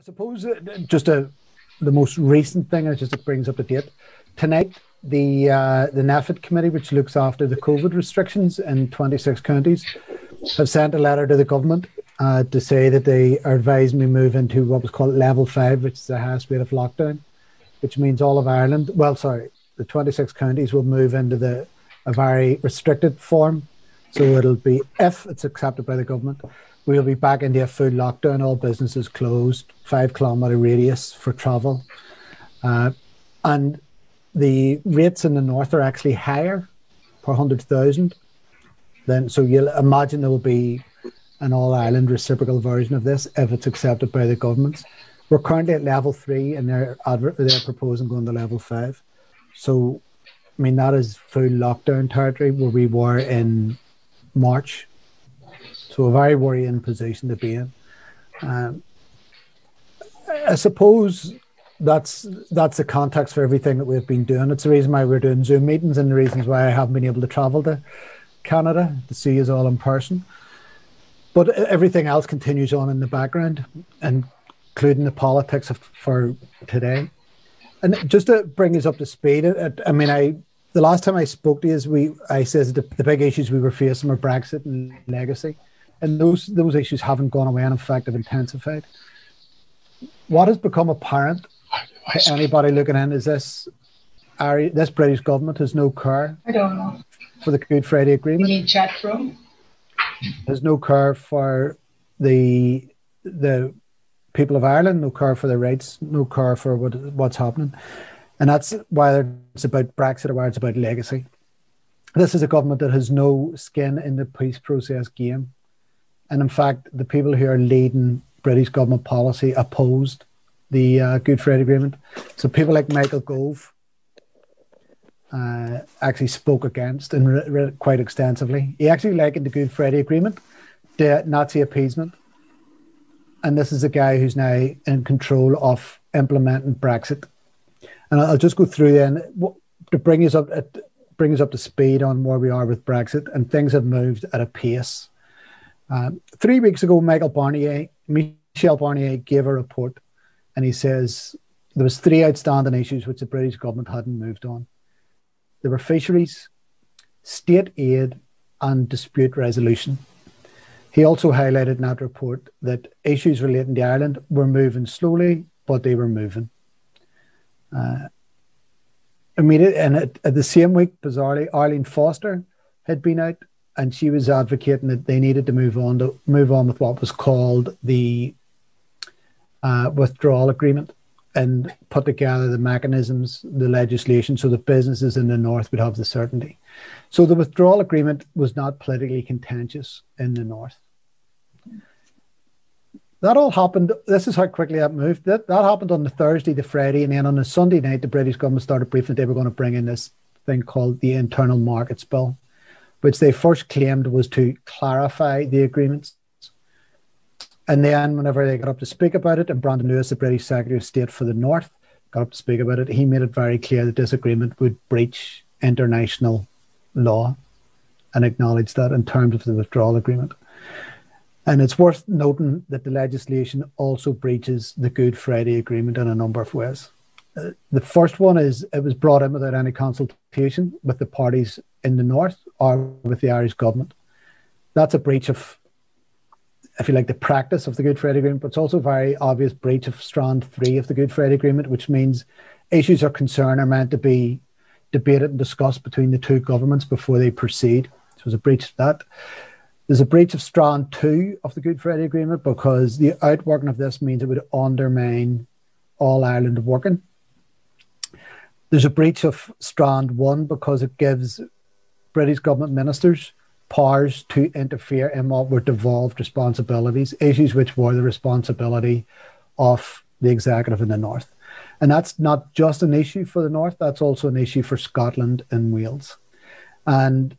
I suppose uh, just a the most recent thing, I just it brings up to date tonight. The uh, the NPHET committee, which looks after the COVID restrictions in 26 counties, have sent a letter to the government uh, to say that they are advising we move into what was called level five, which is the highest rate of lockdown, which means all of Ireland. Well, sorry, the 26 counties will move into the a very restricted form. So it'll be if it's accepted by the government, we'll be back into a full lockdown, all businesses closed, five kilometre radius for travel. Uh, and the rates in the north are actually higher per 100,000. Then, so you'll imagine there will be an all Ireland reciprocal version of this if it's accepted by the governments. We're currently at level three and they're, adver- they're proposing going to level five. So, I mean, that is full lockdown territory where we were in March so a very worrying position to be in. Um, I suppose that's that's the context for everything that we've been doing. It's the reason why we're doing Zoom meetings and the reasons why I haven't been able to travel to Canada to see us all in person. But everything else continues on in the background, including the politics of, for today. And just to bring us up to speed, I mean, I the last time I spoke to you, is we I said the, the big issues we were facing were Brexit and legacy and those those issues haven't gone away and in fact have intensified. What has become apparent to anybody looking in is this this British government has no care I don't know. for the Good Friday Agreement. You need chat room. There's no care for the the people of Ireland, no care for their rights, no care for what what's happening. And that's why it's about Brexit or why it's about legacy. This is a government that has no skin in the peace process game. And in fact, the people who are leading British government policy opposed the uh, Good Friday Agreement. So people like Michael Gove uh, actually spoke against and re- quite extensively. He actually likened the Good Friday Agreement to Nazi appeasement. And this is a guy who's now in control of implementing Brexit. And I'll just go through then to bring us up bring us up to speed on where we are with Brexit. And things have moved at a pace uh, three weeks ago, Michael Barnier, Michel Barnier gave a report and he says there was three outstanding issues which the British government hadn't moved on. There were fisheries, state aid, and dispute resolution. He also highlighted in that report that issues relating to Ireland were moving slowly, but they were moving. Uh, immediate, and at, at the same week, bizarrely, Arlene Foster had been out and she was advocating that they needed to move on to move on with what was called the uh, withdrawal agreement and put together the mechanisms, the legislation, so that businesses in the north would have the certainty. So the withdrawal agreement was not politically contentious in the north. That all happened. This is how quickly that moved. That that happened on the Thursday, the Friday, and then on the Sunday night, the British government started briefing that they were going to bring in this thing called the Internal Markets Bill which they first claimed was to clarify the agreements. And then, whenever they got up to speak about it, and Brandon Lewis, the British Secretary of State for the North, got up to speak about it, he made it very clear that this agreement would breach international law and acknowledged that in terms of the withdrawal agreement. And it's worth noting that the legislation also breaches the Good Friday Agreement in a number of ways. The first one is it was brought in without any consultation with the parties in the north or with the Irish government. That's a breach of, if you like, the practice of the Good Friday Agreement, but it's also a very obvious breach of strand three of the Good Friday Agreement, which means issues of concern are meant to be debated and discussed between the two governments before they proceed. So there's a breach of that. There's a breach of strand two of the Good Friday Agreement because the outworking of this means it would undermine all Ireland working there's a breach of strand one because it gives British government ministers powers to interfere in what were devolved responsibilities, issues which were the responsibility of the executive in the north. And that's not just an issue for the north, that's also an issue for Scotland and Wales. And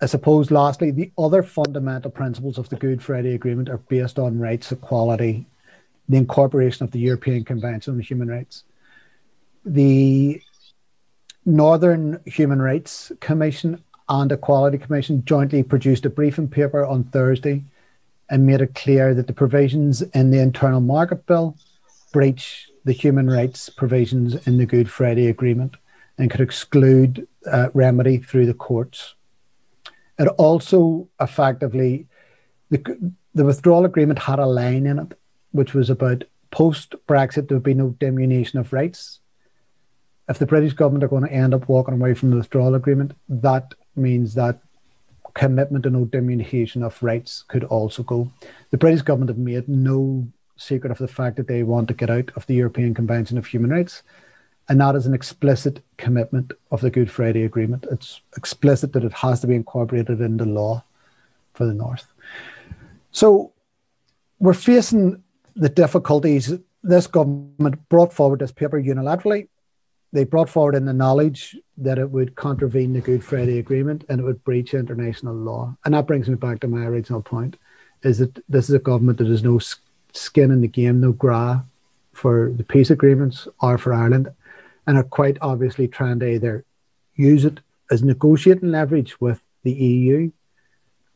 I suppose, lastly, the other fundamental principles of the Good Friday Agreement are based on rights, equality, the incorporation of the European Convention on Human Rights. The Northern Human Rights Commission and Equality Commission jointly produced a briefing paper on Thursday and made it clear that the provisions in the Internal Market Bill breach the human rights provisions in the Good Friday Agreement and could exclude uh, remedy through the courts. It also effectively, the, the withdrawal agreement had a line in it which was about post Brexit, there would be no diminution of rights. If the British government are going to end up walking away from the withdrawal agreement, that means that commitment to no diminution of rights could also go. The British government have made no secret of the fact that they want to get out of the European Convention of Human Rights. And that is an explicit commitment of the Good Friday Agreement. It's explicit that it has to be incorporated into law for the North. So we're facing the difficulties. This government brought forward this paper unilaterally. They brought forward in the knowledge that it would contravene the Good Friday Agreement and it would breach international law. And that brings me back to my original point: is that this is a government that has no skin in the game, no gra for the peace agreements or for Ireland, and are quite obviously trying to either use it as negotiating leverage with the EU,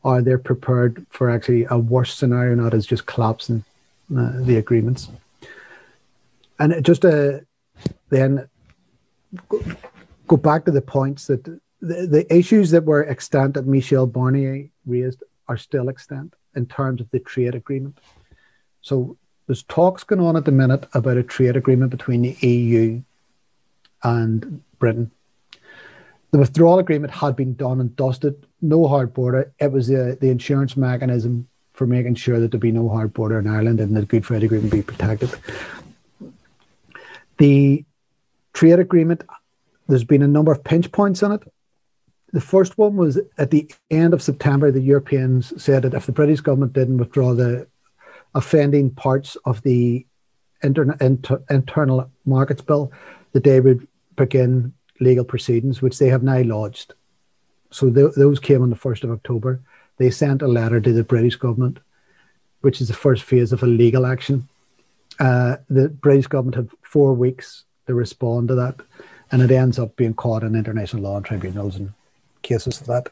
or they're prepared for actually a worse scenario, not as just collapsing uh, the agreements. And just uh, then go, back to the points that the, the issues that were extant that Michel Barnier raised are still extant in terms of the trade agreement. So there's talks going on at the minute about a trade agreement between the EU and Britain. The withdrawal agreement had been done and dusted, no hard border. It was the, the insurance mechanism for making sure that there'd be no hard border in Ireland and that Good Friday Agreement be protected. The trade agreement, there's been a number of pinch points on it. The first one was at the end of September, the Europeans said that if the British government didn't withdraw the offending parts of the inter- internal markets bill, that they would begin legal proceedings, which they have now lodged. So th- those came on the 1st of October. They sent a letter to the British government, which is the first phase of a legal action. Uh, the British government had four weeks respond to that, and it ends up being caught in international law and tribunals and cases of that.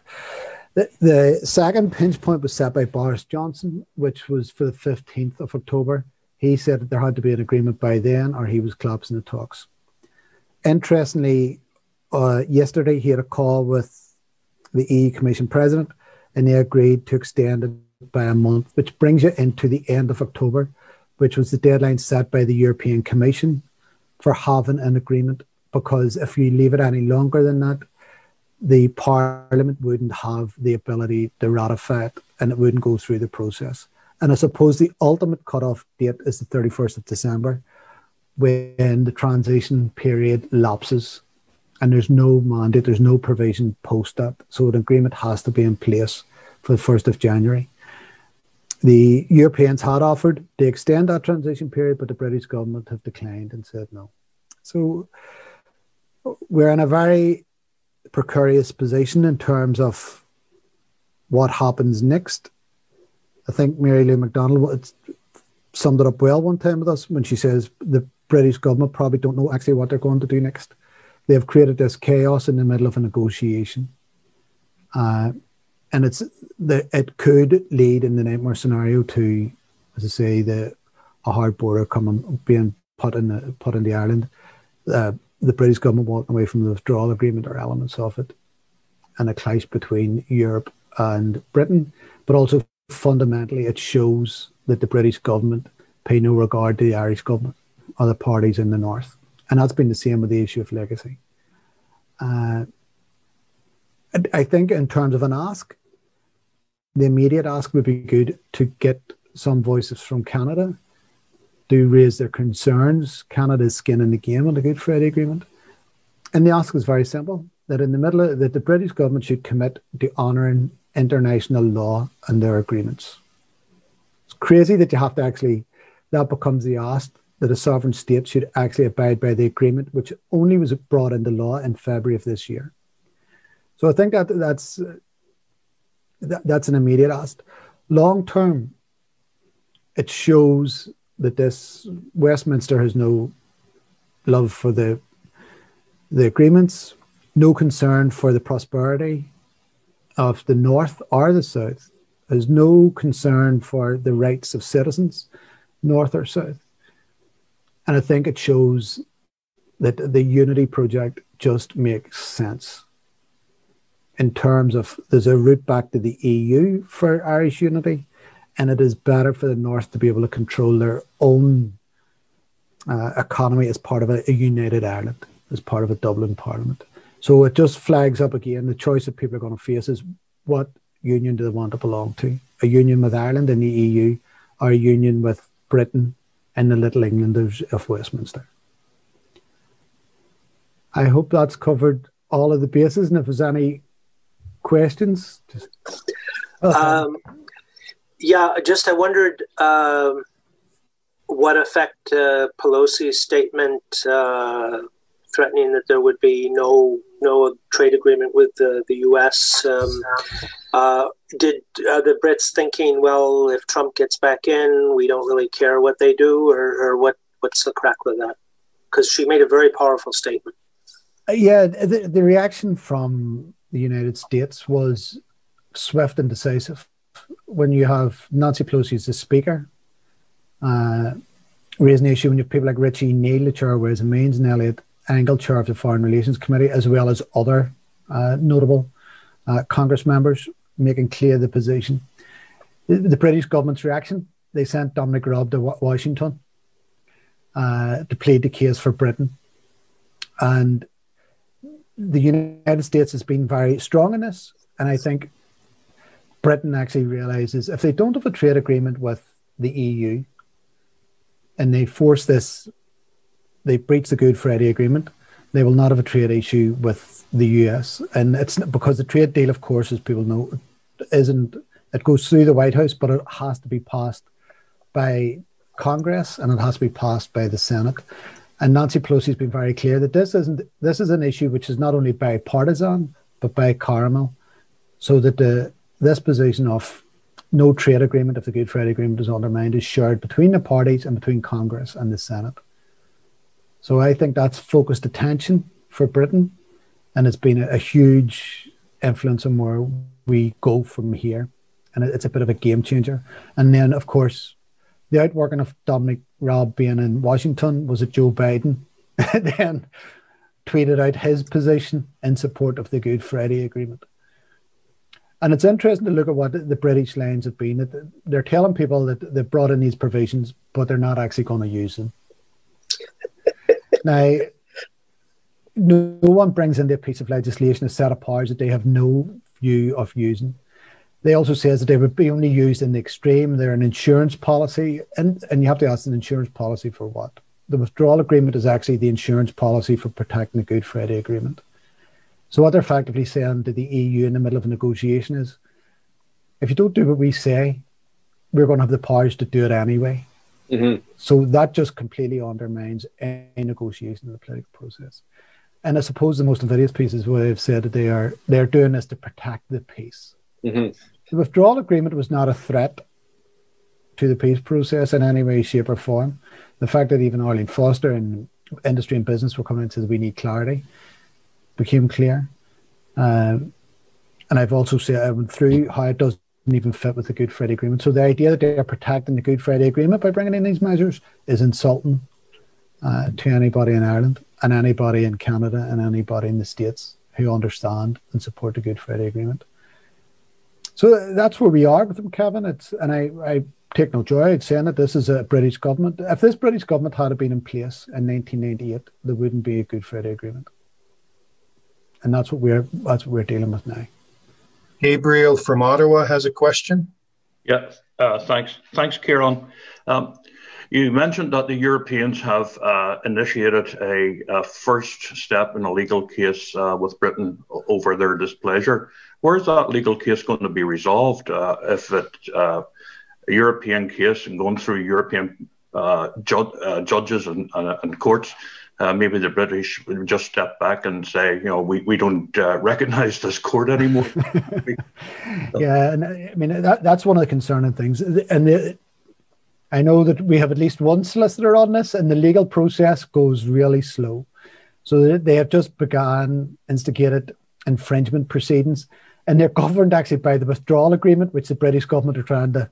The, the second pinch point was set by Boris Johnson, which was for the 15th of October. He said that there had to be an agreement by then, or he was collapsing the talks. Interestingly, uh, yesterday he had a call with the EU Commission President, and they agreed to extend it by a month, which brings you into the end of October, which was the deadline set by the European Commission for having an agreement. Because if you leave it any longer than that, the Parliament wouldn't have the ability to ratify it and it wouldn't go through the process. And I suppose the ultimate cutoff date is the 31st of December when the transition period lapses and there's no mandate, there's no provision post that. So an agreement has to be in place for the 1st of January. The Europeans had offered to extend that transition period, but the British government have declined and said no. So we're in a very precarious position in terms of what happens next. I think Mary Lou McDonald summed it up well one time with us when she says the British government probably don't know actually what they're going to do next. They've created this chaos in the middle of a negotiation. Uh, and it's the it could lead in the nightmare scenario to, as I say, the a hard border coming being put in the, put in the Ireland, uh, the British government walking away from the withdrawal agreement or elements of it, and a clash between Europe and Britain, but also fundamentally it shows that the British government pay no regard to the Irish government or the parties in the north, and that's been the same with the issue of legacy. Uh, I think in terms of an ask, the immediate ask would be good to get some voices from Canada to raise their concerns. Canada's skin in the game on the Good Friday Agreement. And the ask is very simple that in the middle of that the British government should commit to honouring international law and their agreements. It's crazy that you have to actually that becomes the ask that a sovereign state should actually abide by the agreement, which only was brought into law in February of this year. So I think that that's that, that's an immediate ask. Long term, it shows that this Westminster has no love for the the agreements, no concern for the prosperity of the North or the South, has no concern for the rights of citizens, North or South. And I think it shows that the unity project just makes sense in terms of there's a route back to the EU for Irish unity, and it is better for the North to be able to control their own uh, economy as part of a, a, united Ireland, as part of a Dublin Parliament. So it just flags up again the choice that people are going to face is what union do they want to belong to? A union with Ireland and the EU, or a union with Britain and the Little Englanders of Westminster? I hope that's covered all of the bases. And if there's any questions, just. Um, yeah, just I wondered um, what effect uh, Pelosi's statement uh, threatening that there would be no no trade agreement with the, the U.S. Um, uh, did uh, the Brits thinking, well, if Trump gets back in, we don't really care what they do, or, or what? What's the crack with that? Because she made a very powerful statement. Uh, yeah, the, the reaction from the United States was swift and decisive. When you have Nancy Pelosi as the speaker, uh, raising the issue when you have people like Richie Neal, the chair of Ways and Means, and Eliot Engel, chair of the Foreign Relations Committee, as well as other uh, notable uh, Congress members making clear the position. The, the, British government's reaction, they sent Dominic Raab to Washington uh, to plead the case for Britain. And the United States has been very strong in this. And I think Britain actually realizes if they don't have a trade agreement with the EU and they force this they breach the Good Friday Agreement, they will not have a trade issue with the US. And it's because the trade deal, of course, as people know, isn't it goes through the White House, but it has to be passed by Congress and it has to be passed by the Senate. And Nancy Pelosi has been very clear that this isn't this is an issue which is not only bipartisan but bicameral, so that the this position of no trade agreement if the Good Friday Agreement is undermined is shared between the parties and between Congress and the Senate. So I think that's focused attention for Britain, and it's been a, a huge influence on where we go from here. And it, it's a bit of a game changer. And then, of course, the outworking of Dominic Raab being in Washington was it Joe Biden then tweeted out his position in support of the Good Friday Agreement. And it's interesting to look at what the British lines have been. They're telling people that they've brought in these provisions, but they're not actually going to use them. Now, no, no one brings in a piece of legislation a set of powers that they have no view of using. They also says that they would be only used in the extreme. They're an insurance policy, and, and you have to ask an insurance policy for what? The withdrawal agreement is actually the insurance policy for protecting the Good Friday Agreement. So what they're effectively saying to the EU in the middle of a negotiation is, if you don't do what we say, we're going to have the powers to do it anyway. Mm-hmm. So that just completely undermines any negotiation in the political process. And I suppose the most invidious piece is where they've said that they are they're doing this to protect the peace. Mm-hmm. The withdrawal agreement was not a threat to the peace process in any way, shape, or form. The fact that even Arlene Foster and industry and business were coming into we need clarity became clear. Um, and I've also said I went through how it doesn't even fit with the Good Friday Agreement. So the idea that they are protecting the Good Friday Agreement by bringing in these measures is insulting uh, to anybody in Ireland and anybody in Canada and anybody in the States who understand and support the Good Friday Agreement. So that's where we are with them, Kevin. It's and I, I take no joy in saying that this is a British government. If this British government had been in place in 1998, there wouldn't be a Good Friday Agreement, and that's what we're that's what we're dealing with now. Gabriel from Ottawa has a question. Yeah, uh, thanks. Thanks, Ciarán. Um, you mentioned that the Europeans have uh, initiated a, a, first step in a legal case uh, with Britain over their displeasure. Where is that legal case going to be resolved? Uh, if it's uh, a European case and going through European uh, ju- judges and, and courts, uh, maybe the British would just step back and say, you know, we, we don't uh, recognize this court anymore. yeah, and I mean that, that's one of the concerning things. And the, I know that we have at least one solicitor on this, and the legal process goes really slow. So they have just begun instigated infringement proceedings, and they're governed actually by the withdrawal agreement, which the British government are trying to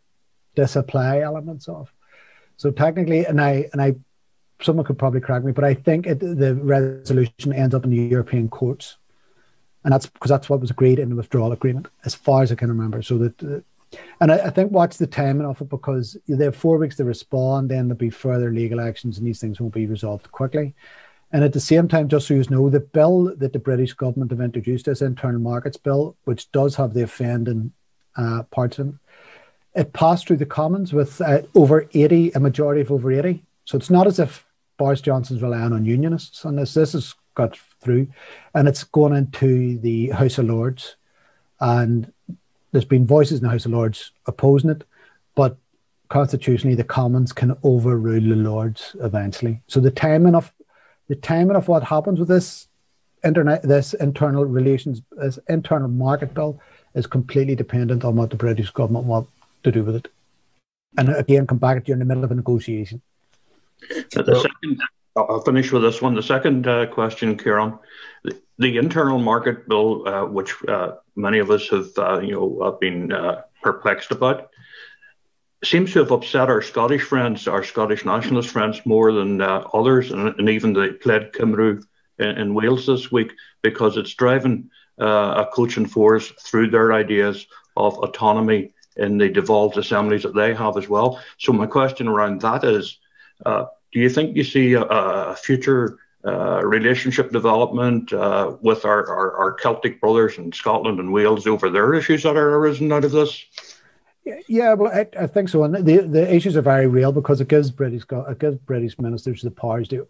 disapply elements of. So technically, and I and I someone could probably correct me, but I think it, the resolution ends up in the European courts, and that's because that's what was agreed in the withdrawal agreement, as far as I can remember. So that, uh, and I, I, think watch the timing of it because they have four weeks to respond, then there'll be further legal actions, and these things won't be resolved quickly. And at the same time, just so you know, the bill that the British government have introduced, this internal markets bill, which does have the offending uh, parts in it, it passed through the Commons with uh, over 80, a majority of over 80. So it's not as if Boris Johnson's relying on unionists on this. This has got through, and it's gone into the House of Lords, and there's been voices in the House of Lords opposing it, but constitutionally the Commons can overrule the Lords eventually. So the timing of the timing of what happens with this internet, this internal relations, this internal market bill is completely dependent on what the British government want to do with it. And again, come back at you in the middle of a negotiation. The second, I'll finish with this one. The second uh, question, Ciarán, the, internal market bill, uh, which uh, many of us have, uh, you know, been uh, perplexed about, seems to have upset our Scottish friends, our Scottish nationalist friends, more than uh, others, and, and, even the Plaid Cymru in, in, Wales this week, because it's driving a coaching force through their ideas of autonomy in the devolved assemblies that they have as well. So my question around that is uh, do you think you see a, a future uh, relationship development uh, with our, our, our, Celtic brothers in Scotland and Wales over their issues that are arisen out of this? Yeah, well, I, I think so. And the, the issues are very real because it gives British it gives British ministers the powers to,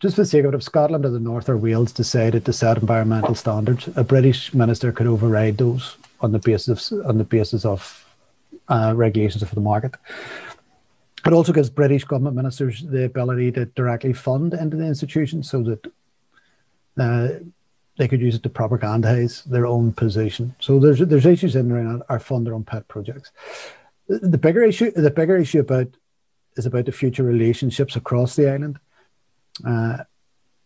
just for the sake of it, if Scotland or the North or Wales decided to set environmental standards, a British minister could override those on the basis of, on the basis of uh, regulations for the market. It also gives British government ministers the ability to directly fund into the institution so that uh, they could use it to propagandize their own position. So there's there's issues in around are fund their own pet projects. The bigger issue, the bigger issue about is about the future relationships across the island. Uh,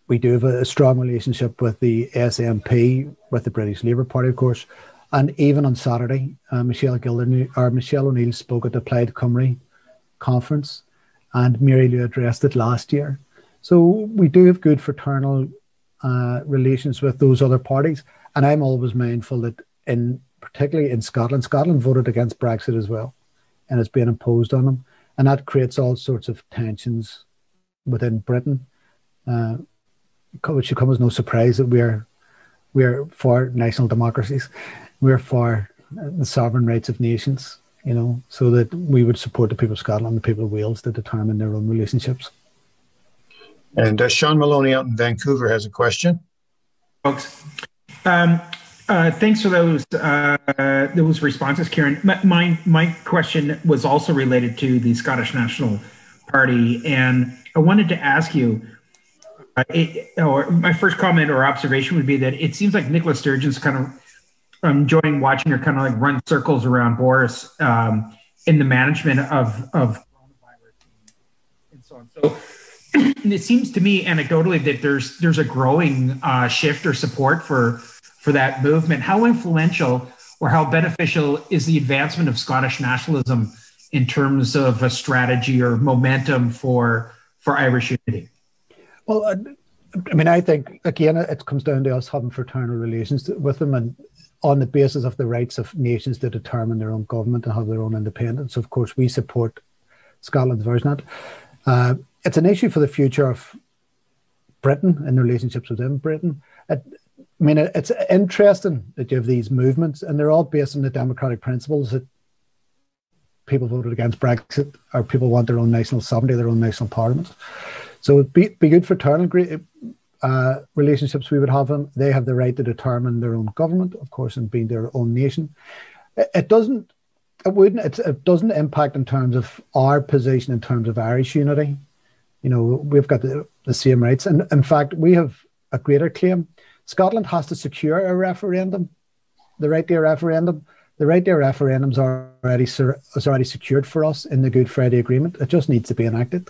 we do have a, strong relationship with the SNP, with the British Labour Party, of course, and even on Saturday, uh, Michelle Gilder or Michelle O'Neill spoke at the Plaid Cymru conference, and Mary Lou addressed it last year. So we do have good fraternal uh, relations with those other parties, and I'm always mindful that in particularly in Scotland, Scotland voted against Brexit as well, and it's being imposed on them, and that creates all sorts of tensions within Britain, uh, which should come as no surprise that we're we're for national democracies, we're for the sovereign rights of nations, you know, so that we would support the people of Scotland and the people of Wales to determine their own relationships. And uh, Sean Maloney out in Vancouver has a question. Folks, um, uh, thanks for those uh, those responses, Ciarán. My my question was also related to the Scottish National Party, and I wanted to ask you. Uh, it, or my first comment or observation would be that it seems like Nicola Sturgeon's kind of I'm enjoying watching her kind of like run circles around Boris um, in the management of of coronavirus and so on. So it seems to me anecdotally that there's there's a growing uh, shift or support for for that movement. How influential or how beneficial is the advancement of Scottish nationalism in terms of a strategy or momentum for for Irish unity? Well, uh, I mean, I think again, it comes down to us having fraternal relations with them, and on the basis of the rights of nations to determine their own government and have their own independence. Of course, we support Scotland's version of it. Uh, it's an issue for the future of Britain and the relationships within Britain. It, I mean, it's interesting that you have these movements, and they're all based on the democratic principles that people voted against Brexit, or people want their own national sovereignty, their own national parliament. So it'd be, be good for eternal uh, relationships we would have them. They have the right to determine their own government, of course, and being their own nation. It, it doesn't. It wouldn't. it doesn't impact in terms of our position in terms of Irish unity. You know, we've got the, the same rights, and in fact, we have a greater claim. Scotland has to secure a referendum, the right to a referendum. The right to a referendum is already is already secured for us in the Good Friday Agreement. It just needs to be enacted.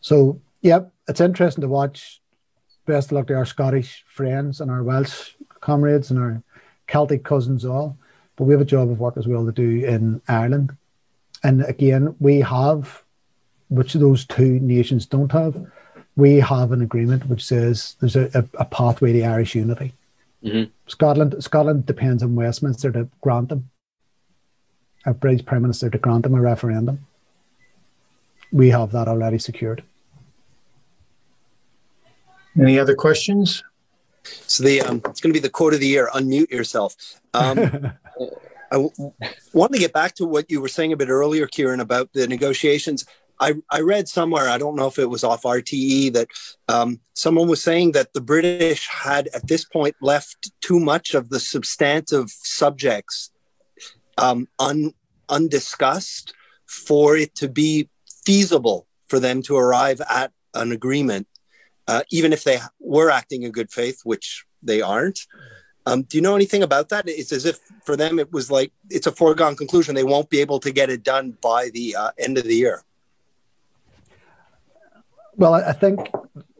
So, yeah, it's interesting to watch best of luck to our Scottish friends and our Welsh comrades and our Celtic cousins all. But we have a job of work as well to do in Ireland. And again, we have which those two nations don't have. We have an agreement which says there's a, a, a pathway to Irish unity. Mm-hmm. Scotland Scotland depends on Westminster to grant them a British Prime Minister to grant them a referendum. We have that already secured. Any other questions? So the um, it's going to be the quote of the year. Unmute yourself. Um, I w- want to get back to what you were saying a bit earlier, Ciarán, about the negotiations. I, I read somewhere, I don't know if it was off RTE, that um, someone was saying that the British had at this point left too much of the substantive subjects um, un, undiscussed for it to be feasible for them to arrive at an agreement, uh, even if they were acting in good faith, which they aren't. Um, do you know anything about that? It's as if for them it was like it's a foregone conclusion. They won't be able to get it done by the uh, end of the year. Well, I think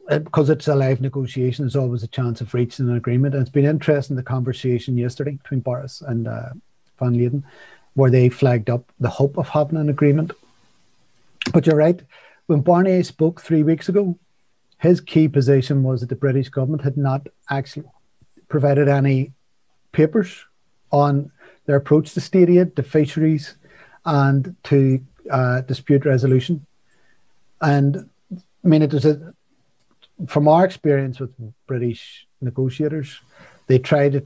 because it's a live negotiation, there's always a chance of reaching an agreement. And it's been interesting the conversation yesterday between Boris and uh, Van Laden, where they flagged up the hope of having an agreement. But you're right. When Barnier spoke three weeks ago, his key position was that the British government had not actually provided any papers on their approach to state aid, to fisheries, and to uh, dispute resolution. And I mean, it was a, from our experience with British negotiators, they try to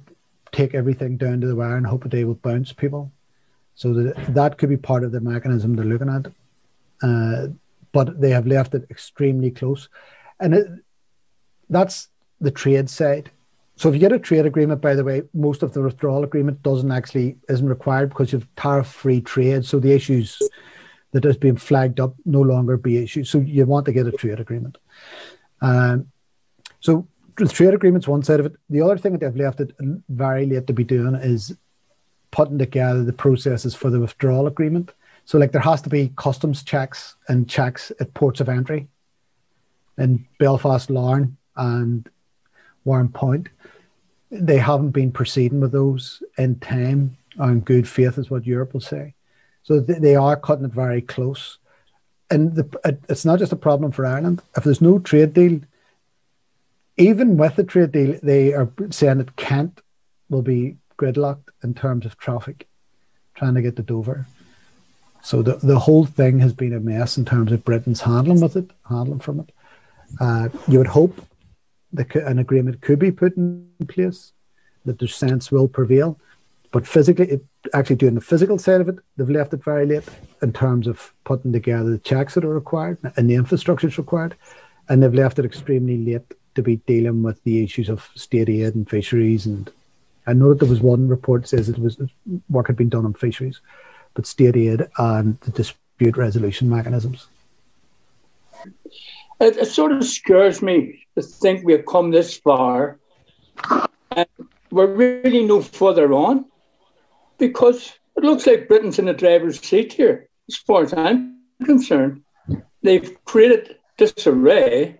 take everything down to the wire and hope that they will bounce people. So that that could be part of the mechanism they're looking at. Uh, but they have left it extremely close. And it, that's the trade side. So if you get a trade agreement, by the way, most of the withdrawal agreement doesn't actually isn't required because you have tariff-free trade. So the issues that has been flagged up no longer be issues. So you want to get a trade agreement. Um, so the trade agreement's one side of it. The other thing that they've left it very late to be doing is putting together the processes for the withdrawal agreement. So like there has to be customs checks and checks at ports of entry in Belfast, Larne and Warrenpoint. They haven't been proceeding with those in time in good faith is what Europe will say. So they are cutting it very close. And the, it's not just a problem for Ireland. If there's no trade deal, even with the trade deal, they are saying that Kent will be gridlocked in terms of traffic trying to get to Dover. So the, the whole thing has been a mess in terms of Britain's handling with it, handling from it. Uh, you would hope that an agreement could be put in place, that the sense will prevail. But physically, it, actually doing the physical side of it, they've left it very late in terms of putting together the checks that are required and the infrastructure is required. And they've left it extremely late to be dealing with the issues of state aid and fisheries. And I know that there was one report that says it was work had been done on fisheries, but state aid and the dispute resolution mechanisms. It, it sort of scares me to think we've come this far and we're really no further on because it looks like Britain's in the driver's seat here, as far as I'm concerned. They've created disarray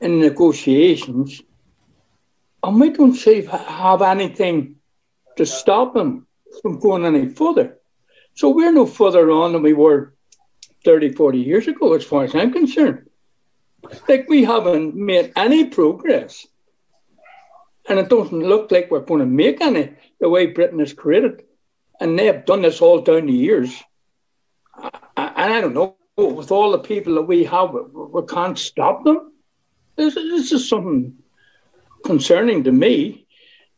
in negotiations, and we don't see have anything to stop them from going any further. So we're no further on than we were 30, 40 years ago, as far as I'm concerned. Like we haven't made any progress. And it doesn't look like we're going to make any the way Britain is created. And they have done this all down the years. And I don't know, with all the people that we have, we can't stop them. This, this is something concerning to me.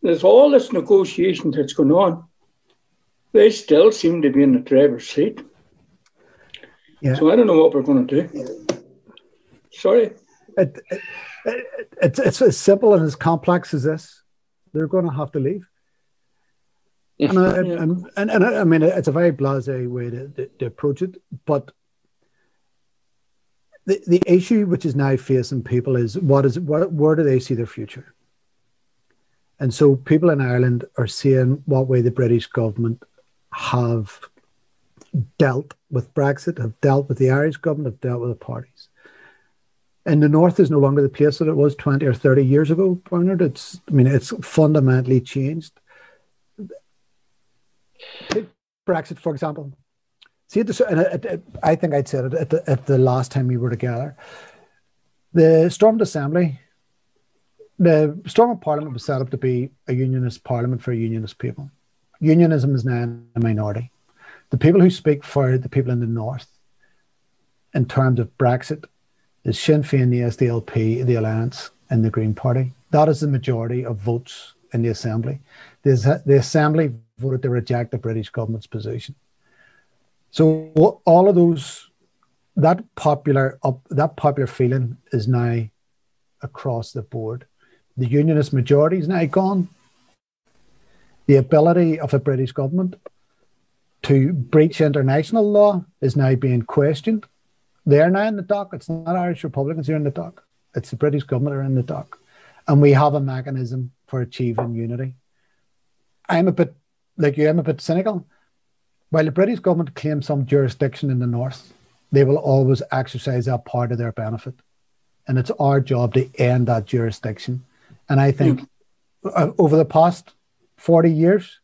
There's all this negotiation that's going on. They still seem to be in the driver's seat. Yeah. So I don't know what we're going to do. Sorry. It, it, it, it's, it's as simple and as complex as this. They're going to have to leave. And, I, yeah. and, and, and, I mean, it's a very blasé way to, to, to approach it, but the, the issue which is now facing people is what is what, where do they see their future? And so people in Ireland are seeing what way the British government have dealt with Brexit, have dealt with the Irish government, have dealt with the parties. And the North is no longer the place that it was 20 or 30 years ago, Bernard. It's, I mean, it's fundamentally changed. Brexit, for example, See, at, I think I'd said it at the, at the last time we were together. The Stormont Assembly, the Stormont Parliament was set up to be a unionist parliament for unionist people. Unionism is now a minority. The people who speak for the people in the north, in terms of Brexit, is Sinn Féin, the SDLP, the Alliance, and the Green Party. That is the majority of votes in the Assembly. The, the Assembly voted to reject the British government's position. So all of those, that popular up, that popular feeling is now across the board. The unionist majority is now gone. The ability of the British government to breach international law is now being questioned. They're now in the dock. It's not Irish Republicans who are in the dock. It's the British government are in the dock. And we have a mechanism for achieving unity. I'm a bit like you, I'm a bit cynical. While the British government claims some jurisdiction in the north, they will always exercise that part of their benefit. And it's our job to end that jurisdiction. And I think mm. over the past 40 years,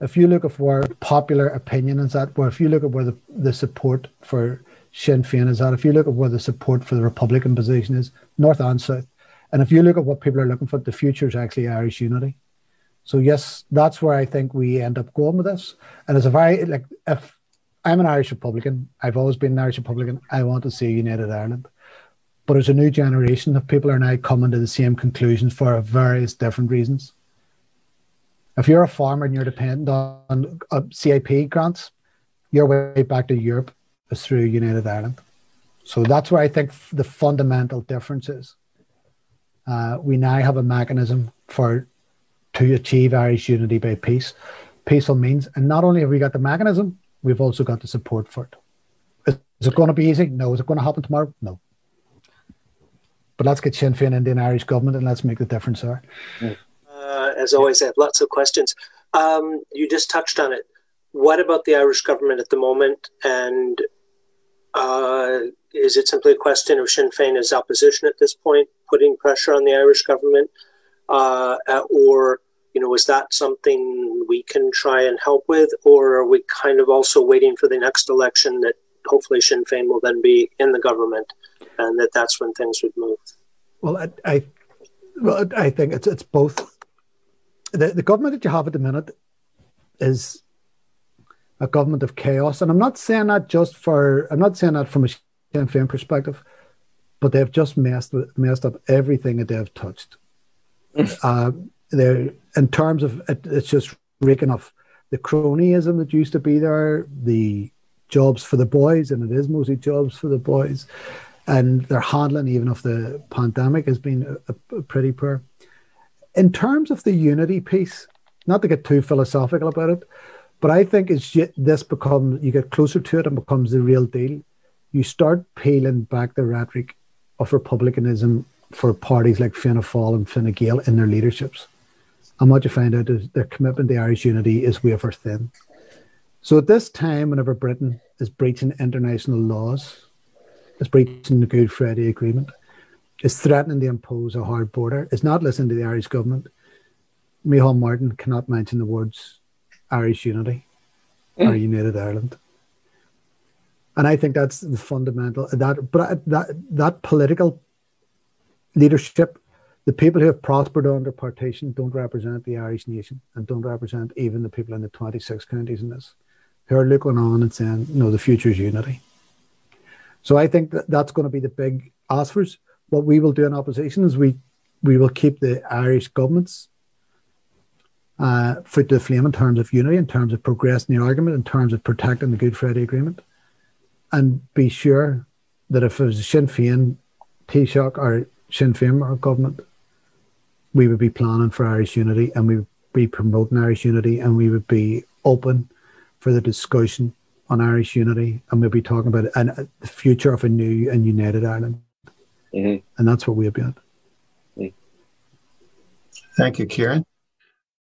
if you look at where popular opinion is at, where if you look at where the, the support for Sinn Féin is at, if you look at where the support for the Republican position is, North and South, and if you look at what people are looking for, the future is actually Irish unity. So yes, that's where I think we end up going with this. And it's a very like if I'm an Irish Republican, I've always been an Irish Republican. I want to see United Ireland. But as a new generation of people are now coming to the same conclusions for various different reasons. If you're a farmer and you're dependent on uh, CAP grants, your way back to Europe is through United Ireland. So that's where I think the fundamental difference is. Uh, we now have a mechanism for to achieve Irish unity by peace, peaceful means. And not only have we got the mechanism, we've also got the support for it. Is it going to be easy? No. Is it going to happen tomorrow? No. But let's get Sinn Féin and the Irish government and let's make the difference there. Uh, as always, I have lots of questions. Um, you just touched on it. What about the Irish government at the moment? And uh, is it simply a question of Sinn Féin is opposition at this point, putting pressure on the Irish government? uh, or you know is that something we can try and help with, or are we kind of also waiting for the next election that hopefully Sinn Féin will then be in the government, and that that's when things would move? Well, I, I well, I think it's it's both. The the government that you have at the minute is a government of chaos, and I'm not saying that just for I'm not saying that from a Sinn Féin perspective, but they've just messed with, messed up everything that they've touched uh, there, in terms of it, it's just raking off the cronyism that used to be there, the jobs for the boys, and it is mostly jobs for the boys, and their handling even of the pandemic has been a, a pretty poor. In terms of the unity piece, not to get too philosophical about it, but I think it's this becomes you get closer to it and becomes the real deal. You start peeling back the rhetoric of republicanism for parties like Fianna Fáil and Fine Gael in their leaderships. And what you find out is their commitment to Irish unity is wafer thin. So at this time, whenever Britain is breaching international laws, is breaching the Good Friday Agreement, is threatening to impose a hard border, is not listening to the Irish government, Micheál Martin cannot mention the words Irish unity mm. or United Ireland. And I think that's the fundamental that but that that political leadership, the people who have prospered under partition don't represent the Irish nation and don't represent even the people in the 26 counties in this, who are looking on and saying, no, the future is unity. So I think that that's going to be the big ask for us. What we will do in opposition is we, we will keep the Irish governments uh, foot to the flame in terms of unity, in terms of progressing the argument, in terms of protecting the Good Friday Agreement, and be sure that if it was a Sinn Féin, Taoiseach, or Sinn Féin our government, we would be planning for Irish unity and we would be promoting Irish unity and we would be open for the discussion on Irish unity and we'd be talking about it and uh, the future of a new and united Ireland. Mm-hmm. And that's what we've been. Thank you, Ciarán.